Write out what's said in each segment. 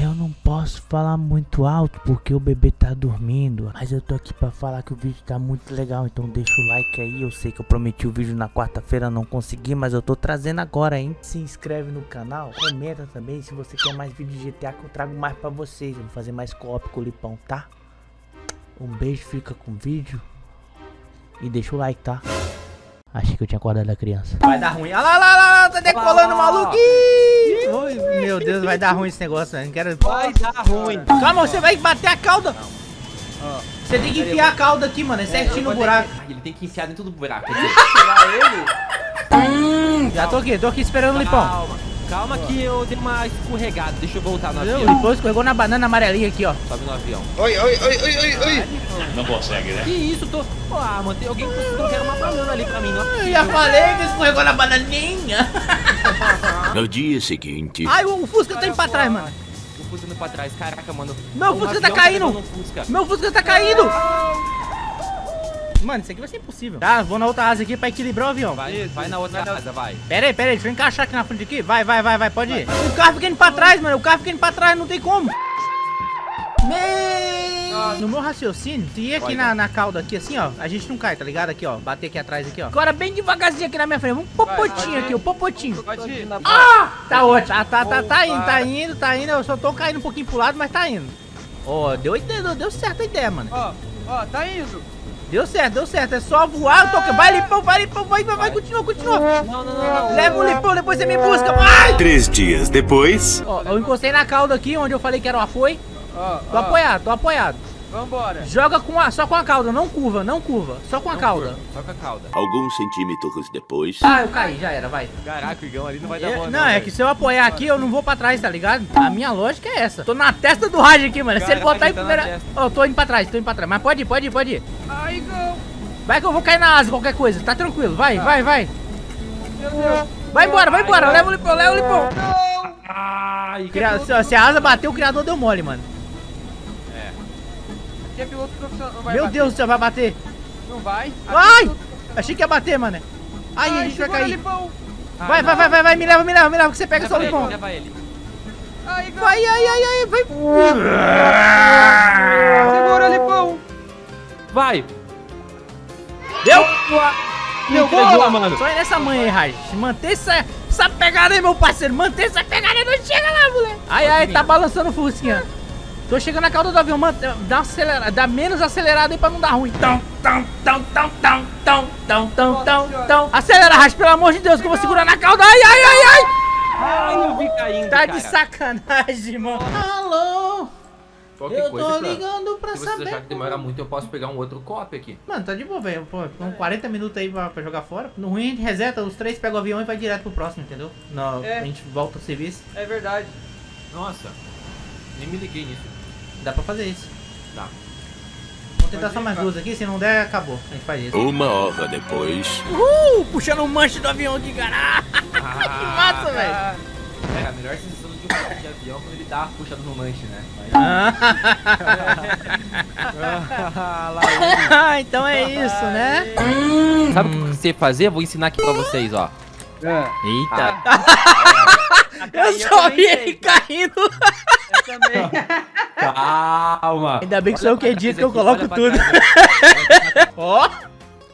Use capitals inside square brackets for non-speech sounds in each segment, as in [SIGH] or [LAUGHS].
Eu não posso falar muito alto porque o bebê tá dormindo. Mas eu tô aqui pra falar que o vídeo tá muito legal. Então deixa o like aí. Eu sei que eu prometi o vídeo na quarta-feira, não consegui. Mas eu tô trazendo agora, hein? Se inscreve no canal. Comenta também se você quer mais vídeos de GTA que eu trago mais pra vocês. Eu vou fazer mais co-op com o Lipão, tá? Um beijo, fica com o vídeo. E deixa o like, tá? Achei que eu tinha acordado a criança. Vai dar ruim. Olha lá, lá, lá, lá, tá decolando o oi, Meu Deus, vai dar ruim esse negócio, velho. Não quero... Vai dar ruim. Calma, você vai bater a cauda. Você tem que enfiar a cauda aqui, mano. É certinho no buraco. Ele tem que enfiar dentro do buraco. [LAUGHS] Quer dizer, Já tô aqui, tô aqui esperando o Lipão. Calma. Calma que eu dei uma escorregada. Deixa eu voltar no avião. Lipão escorregou na banana amarelinha aqui, ó. Sobe no avião. Oi, oi, oi, oi, oi, oi. Não consegue, né? Que isso, tô... Pô, ah, mano, tem alguém que conseguiu colocar uma banana ali pra mim, não é Eu já falei que escorregou na bananinha. [LAUGHS] No dia seguinte. Ai, o Fusca tá indo pra trás, mano. O Fusca indo pra trás. Caraca, mano. Meu Um Fusca tá avião caindo. Fusca. Meu Fusca tá caindo. Mano, isso aqui vai ser impossível. Tá, vou na outra asa aqui pra equilibrar o avião. Vai, vai na outra casa, vai. Pera aí, pera aí, deixa eu encaixar aqui na frente aqui. Vai, vai, vai, vai, pode ir. O carro fica indo pra trás, mano. O carro fica indo pra trás, não tem como. Me... No meu raciocínio, se ir aqui Vai, na, na cauda aqui assim, ó, a gente não cai, tá ligado? Aqui, ó, bater aqui atrás aqui, ó. Agora bem devagarzinho aqui na minha frente, um popotinho aqui, o popotinho. Pode ir. Ah! Tá ótimo. Tá, tá, tá, tá indo, tá indo, tá indo. Eu só tô caindo um pouquinho pro lado, mas tá indo. Ó, deu, ideia, deu certo a ideia, mano. Ó, ó, tá indo. Deu certo, deu certo. É só voar, eu tô... Vai, Lipão, vai, Lipão, vai, vai, vai, continua, continua. Não, não, não, não. Leva o Lipão, depois você me busca. Vai! Três dias depois. Ó, eu encostei na cauda aqui, onde eu falei que era o apoio. Ó, Tô ó, apoiado, tô apoiado. Vambora. Joga com a, só com a cauda, não curva, não curva. Só com a cauda. Só com a cauda. Alguns centímetros depois. Ah, eu caí, já era, vai. Caraca, o Igão ali não vai dar Eu- boa, não, é velho. que se eu apoiar aqui, eu não vou pra trás, tá ligado? A minha lógica é essa. Tô na testa do rádio aqui, mano. Se ele Caraca, botar em tá primeira... Ó, tô indo pra trás, tô indo pra trás. Mas pode ir, pode ir, pode ir. Ai, Gão. Vai que eu vou cair na asa, qualquer coisa. Tá tranquilo, vai, vai, vai. Meu Deus. Vai embora, vai embora. Leva o lipão, leva o lipão. Não. Ai, Cria- Se, se a asa bateu, o criador deu mole, mano. Aqui é piloto profissional. Não vai Meu bater. Deus do céu, vai bater. Não vai. Aqui Vai! é Achei que ia bater, mano. Aí, a Ai, gente vai cair. Lipão. Vai, vai, vai, vai, vai, me leva, me leva, me leva, que você pega só o Leva ele, lipão. leva ele. Ai. Vai, ai, ai, ai, vai. Segura, Lipão. Vai. Deu? Meu Boa, mano. Só é nessa manhã aí, Raj. Manter essa, essa pegada aí, meu parceiro. Manter essa pegada aí, não chega lá, moleque. Ai, ai, tá balançando o Fusquinha. Tô chegando na cauda do avião, mano. Dá, uma acelera, dá menos acelerado aí pra não dar ruim. Tão, tão, tão, tão, tão, tão, tão, tão, tão, tão. Acelera, Raj, pelo amor de Deus, que eu vou segurar na cauda. Ai, ai, ai, ai. Ai, eu vi caindo, Tá cara. de sacanagem, mano. Alô? Qualquer Eu coisa, tô pra- ligando pra Se você achar saber. que demora muito, eu posso pegar um outro cop aqui. Mano, tá de boa, velho. Pô, com 40 minutos aí pra, pra jogar fora. No ruim, a gente reseta, os três pegam o avião e vai direto pro próximo, entendeu? Não, É. A gente volta ao serviço. É verdade. Nossa, nem me liguei nisso. Dá pra fazer isso. Tá. Vamos tentar só mais duas aqui, se não der, acabou. A gente faz isso. Uma hora depois. Uhul! Puxando o manche do avião aqui, cara. [LAUGHS] que massa, velho. Ah, É, a melhor sensação de um piloto de avião quando ele dá uma puxada no manche, né? Ah, [LAUGHS] [LAUGHS] então é isso, né? Sabe o que você fazer? Eu vou ensinar aqui pra vocês, ó. é. Eita. A Eu só vi ele caindo. Também. [LAUGHS] Calma. Ainda bem que sou eu que edito, que eu coloco tudo. [LAUGHS] Ó.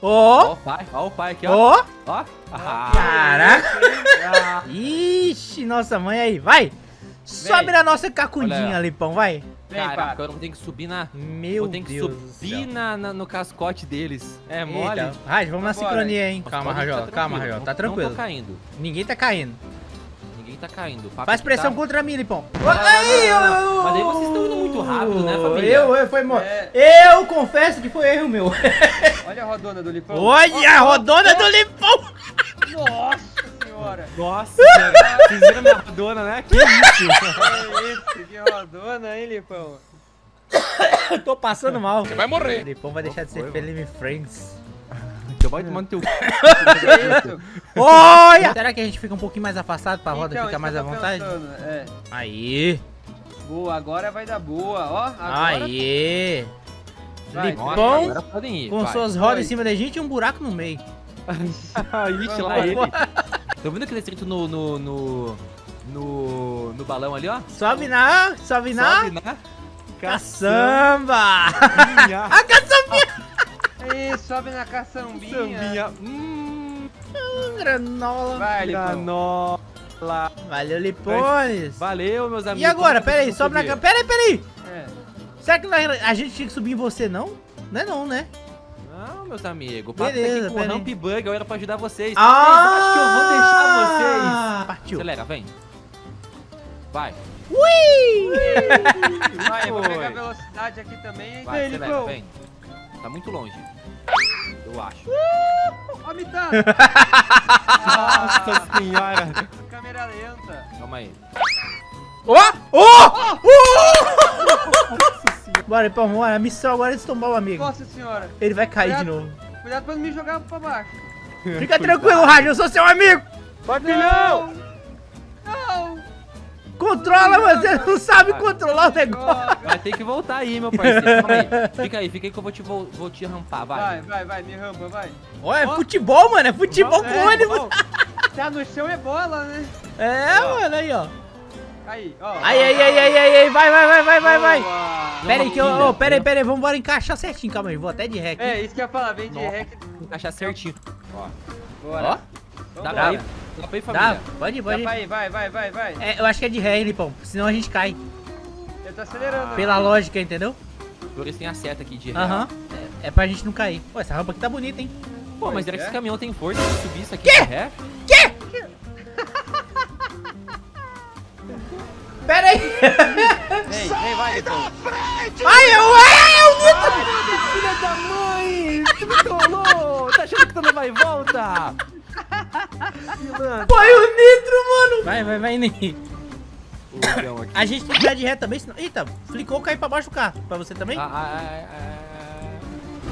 Ó Ó. o pai, ó o pai aqui, ó. Ó. Ó. Ah, Caraca. Ixi, nossa mãe aí. Vai. Sobe na nossa cacundinha. Lipão, vai. Vem, Caraca, eu tenho que subir na... Meu eu tenho que Deus subir na, na- no cascote deles. É mole. Raj, vamos na Vambora. sincronia, hein? Calma, Rajola. Calma, Rajola. não- Tá Não tranquilo. tô caindo. Ninguém tá caindo. Tá caindo. O papo Faz pressão tá- contra mim, Lipão. Mas Aí, vocês estão indo muito rápido, né, família? Eu, eu, foi mal. É. Eu confesso que foi erro meu. [LAUGHS] Olha a rodona do Lipão. Olha a rodona do Lipão. Nossa senhora. Nossa. Vocês viram minha dona, né? Que isso? É isso, que rodona, hein, Lipão? [COUGHS] Eu tô passando mal. Você vai morrer. Lipão vai deixar de ser Felipe Friends. Vai tomar no teu... [LAUGHS] Olha! Será que a gente fica um pouquinho mais afastado pra roda Então, ficar mais à vontade? pensando, É. Aí. Boa, agora vai dar boa, ó. Agora Aí. Vai, Lipão podem ir. com vai. suas rodas Vai. em cima da gente e um buraco no meio. [LAUGHS] Ixi, lá ele. Tô vendo aquele escrito no, no, no, no, no balão ali, ó. Sobe na, sobe na. Sobe na Caçamba! [LAUGHS] A caçambinha! Aí, sobe na caçambinha. Caçambinha. Hum, Granola. Vai, granola. Valeu, Lipones. Valeu, meus amigos. E agora? Pera aí, sobe na. Pera aí, pera aí. É. Será que nós- a gente tinha que subir em você, não? Não é não, né? Não, meus amigos. O papo tá Beleza, aqui com o Bug, eu era pra ajudar vocês. Ah! Acham que eu vou deixar vocês? Partiu. Acelera, vem. Vai. Ui! [LAUGHS] Vai, eu vou pegar velocidade aqui também. Vai, acelera, vem. Tá muito longe. Eu acho. Ó, a mitad. Nossa senhora. Câmera lenta. Calma aí. Ó! Ó! Bora, Lipão, bora. A missão agora é de tombar o amigo. Nossa senhora. Ele vai cair de Cuidado. novo. Cuidado pra não me jogar pra baixo. Fica tranquilo, Rádio, eu sou seu amigo. Não! Não! Controla, você não sabe Vai. controlar o negócio. Vai ter que voltar aí, meu parceiro. Calma aí. Fica aí, fica aí que eu vou te, vou, vou te rampar, vai. Vai, vai, vai, me rampa, vai. Ó, é futebol, mano. É futebol com É, ônibus. Tá no chão é bola, né? É, mano, aí, ó. Aí, ó. Aí, aí, aí, aí, aí, aí, vai, vai, vai, vai, vai, vai. Pera aí que eu, ô, pera aí, pera aí, vamos embora encaixar certinho, calma aí, vou até de rec. É, isso que eu ia falar, vem de Nossa. rec. Encaixar certinho. Ó. Bora. Ó, Dá pra ir? Dá pra ir, Dá, família? pode ir, Dá pode pra ir. ir, vai, vai, vai, vai. É, eu acho que é de ré, hein, Lipão, senão a gente cai. Eu tô acelerando. Pela lógica, entendeu? Por isso tem a seta aqui de ré. Aham, é, é pra gente não cair. Pô, essa rampa aqui tá bonita, hein? Pô, mas será que é. esse caminhão tem força pra subir isso aqui de ré? [LAUGHS] Pera aí. Vem, vem, vai, então. Ai, eu, ai, eu nitro. Filha da mãe! Tu me trollou! Tá achando que tu não vai e volta? Foi o nitro, mano. Vai, vai, vai, Ney. O. A gente tem que dar de ré também, senão... Eita, flicou, caiu pra baixo do carro. Pra você também? Ah, ah, ah,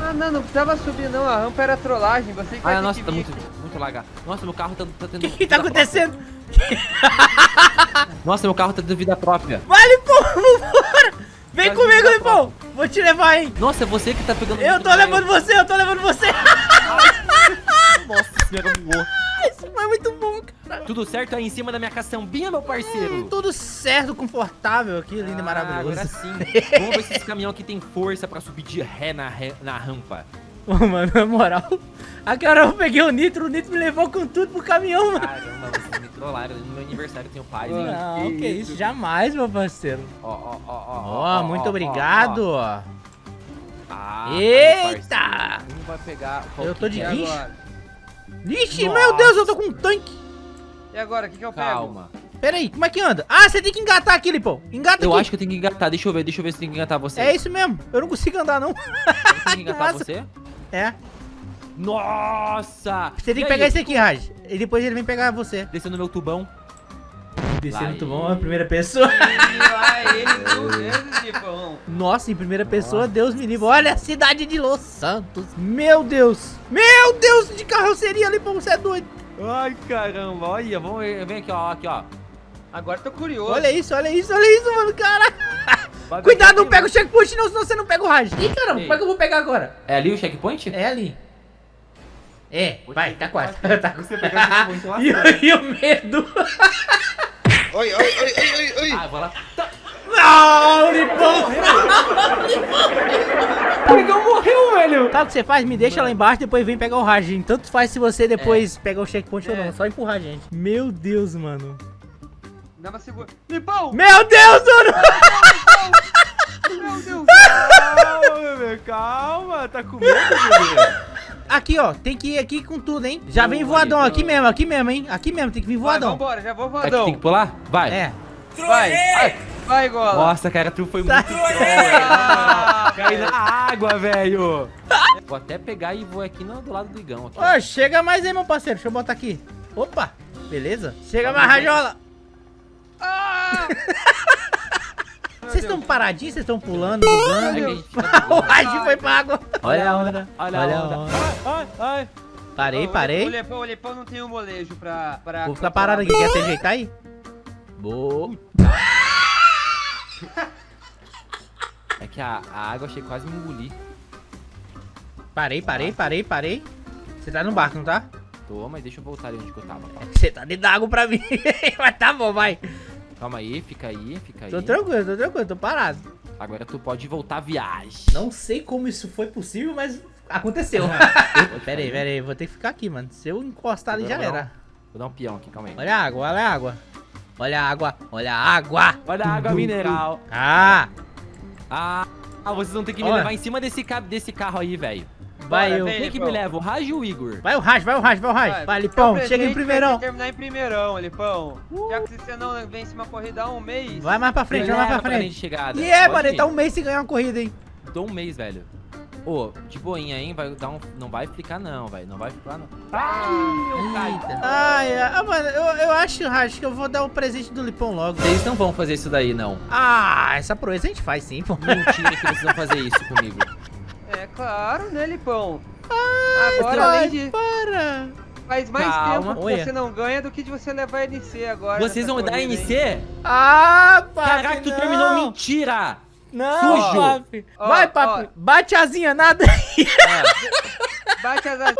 ah, Ah, não, não precisava subir, não. A rampa era trollagem. Você que ah. Ah, nossa, que tá muito, muito largado. Nossa, meu carro tá, tá O tendo. [LAUGHS] que que tá vida acontecendo? [LAUGHS] Nossa, meu carro tá tendo vida própria. Vai, Lipão, vambora. Vem Vai, comigo, Lipão. Vou te levar, hein. Nossa, é você que tá pegando. Eu tô levando você, eu tô levando você. [LAUGHS] Nossa senhora, voou. Tudo certo aí em cima da minha caçambinha, meu parceiro? Hum, tudo certo, confortável aqui, lindo e Ah, maravilhoso. Agora sim. [LAUGHS] Vamos ver se esse caminhão aqui tem força pra subir de ré na, ré- na rampa. Ô, mano, na moral. Aquela hora eu peguei o nitro, o nitro me levou com tudo pro caminhão, mano. Caramba, vocês me trollaram. No meu aniversário eu tenho paz, hein? Não, que, que isso, isso. jamais, meu parceiro. Ó, ó, ó, ó. Ó, muito ó, obrigado. ó. Ah, Eita! tá, parceiro. Um vai pegar. Eu tô de? E guincho. Vixe, Nossa. meu Deus, eu tô com um tanque. E agora, o que, que eu pego? Calma. Pera aí, como é que anda? Ah, você tem que engatar aqui, Lipão. Engata Eu aqui. acho que eu tenho que engatar. Deixa eu ver, deixa eu ver se tem que engatar você. É isso mesmo. Eu não consigo andar, não. Eu tenho que engatar [LAUGHS] Nossa. você? É. Nossa! Você tem E que aí, pegar eu esse aqui, Raj. E depois ele vem pegar você. Descendo no meu tubão. Descendo Vai. muito bom, a primeira pessoa. E lá ele duas vezes, Lipão. Nossa, em primeira pessoa, Deus me livre. Olha a cidade de Los Santos. Meu Deus. Meu Deus, de carroceria, Lipão, você é doido. Ai, caramba. Olha, vamos ver. Vem aqui, ó. Aqui, ó. Agora eu tô curioso. Olha isso, olha isso, olha isso, mano, caraca. Vai ver Cuidado, aqui, não pega o checkpoint, não, senão você não pega o Raj. Ih, caramba, Ei. como é que eu vou pegar agora? É ali o checkpoint? É ali. É, vai, tá quase. [LAUGHS] tá quase. Você pegar o checkpoint lá. [LAUGHS] E, o- e o medo. Oi, oi, oi, oi, oi, oi. Ah, vou lá. Tá. Não, Lipão. Sabe o que você faz? Me deixa lá embaixo, depois vem pegar o Raj. gente. Tanto faz se você depois pegar o checkpoint ou É. não. Só empurrar a gente. Meu Deus, mano. Dá uma segura. Lipão! Meu Deus, mano. Meu Deus! Calma, calma. Tá com medo, bebê? Aqui, ó. Tem que ir aqui com tudo, hein? Já vem voadão. Aqui mesmo, aqui mesmo, hein? Aqui mesmo, tem que vir Vai, voadão. vambora, já vou Aqui voadão. tem que pular? Vai. É. Vai, vai, Gola. Nossa, cara, tu foi muito Cai na água, velho. [LAUGHS] Vou até pegar e vou aqui no, do lado do Igão. Aqui. Ô, chega mais aí, meu parceiro. Deixa eu botar aqui. Opa, beleza? Chega mais, Rajola. Ah! [LAUGHS] Vocês estão paradinhos? Vocês estão pulando, bugando? gente [LAUGHS] fica o Raj foi pra água. Olha a onda, olha, Olha a onda. onda. Ai, ai, ai. Parei, O parei. Lepão, o Lepão não tem um molejo pra... pra Vou ficar parado aqui. Quer se ajeitar aí? Boa. É que a, a água achei quase me engolir. Parei, parei, parei, parei. Você tá no barco, não tá? Tô, mas deixa eu voltar ali onde que eu tava. calma. Você tá de água pra mim. [LAUGHS] Mas tá bom, vai. Calma aí, fica aí, fica aí. Tô tranquilo, tô tranquilo, tô parado. Agora tu pode voltar a viagem. Não sei como isso foi possível, mas aconteceu. [LAUGHS] [LAUGHS] pera aí, pera aí, vou ter que ficar aqui, mano. Se eu encostar ali já não. era. Vou dar um peão aqui, calma aí. Olha a água, olha a água. Olha a água, olha a água. Olha a água mineral. Ah, Ah, ah, vocês vão ter que me Olha. levar em cima desse, desse carro aí, velho. Vai Bora, vem. Quem que me leva? O Raj ou o Igor? Vai o Raj, vai o Raj, vai o Raj. Vai, Lipão, chega em primeirão. vai terminar em primeirão, Lipão. Já que você não vence uma corrida há um mês. Vai mais pra frente, vai mais pra frente. chegada. E é, mano, tá um mês sem ganhar uma corrida, hein? Dou um mês, velho. Ô, de boinha, hein? Vai dar um... Não vai ficar não, velho. Não vai ficar não. Eita. Ai, ah, mano, eu, eu acho, Raj, que eu vou dar o presente do Lipão logo. Vocês não vão fazer isso daí, não. Ah, essa proeza a gente faz sim, pô. Mentira que vocês vão fazer isso [LAUGHS] comigo. É claro, né, Lipão? Ai, Agora, além de. para. Faz mais Calma. tempo que Olha. você não ganha do que de você levar NC agora. Vocês vão dar corrida, hein? NC? Ah, papi, Caraca, tu não. terminou mentira! Não, Sujo. papi. Ó, Vai, papi. Bate asinha, nada. Bate as [LAUGHS] asas.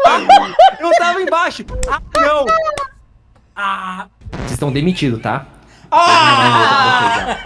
Eu tava embaixo! Ah, não! Ah! Vocês estão demitidos, tá? Ah!